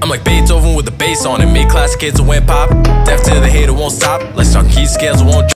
I'm like Beethoven with the bass on it. Mid-class kids that went pop. Deaf to the hater won't stop. Let's talk key scales won't.